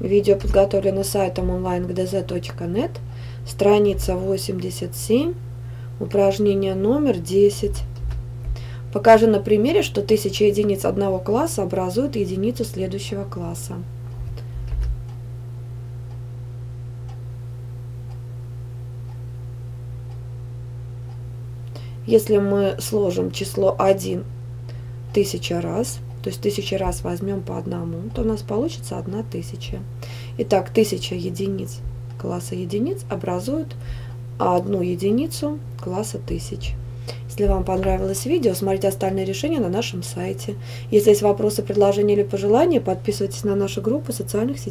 Видео подготовлено сайтом onlinegdz.net, страница 87, упражнение номер 10. Покажи на примере, что тысяча единиц одного класса образуют единицу следующего класса. Если мы сложим число 1 тысяча раз, то есть тысяча раз возьмем по одному, то у нас получится одна тысяча. Итак, тысяча единиц класса единиц образуют одну единицу класса тысяч. Если вам понравилось видео, смотрите остальные решения на нашем сайте. Если есть вопросы, предложения или пожелания, подписывайтесь на наши группы в социальных сетях.